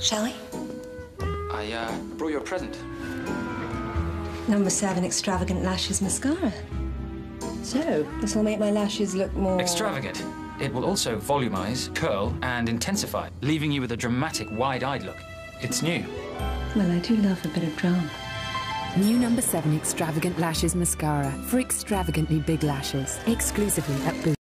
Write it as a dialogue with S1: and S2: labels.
S1: Shall we?
S2: I uh, brought you a present.
S1: Number seven extravagant lashes mascara. So, this will make my lashes look more.
S2: Extravagant. It will also volumize, curl, and intensify, leaving you with a dramatic, wide-eyed look. It's new.
S1: Well, I do love a bit of drama.
S3: New number seven extravagant lashes mascara for extravagantly big lashes, exclusively at Boots.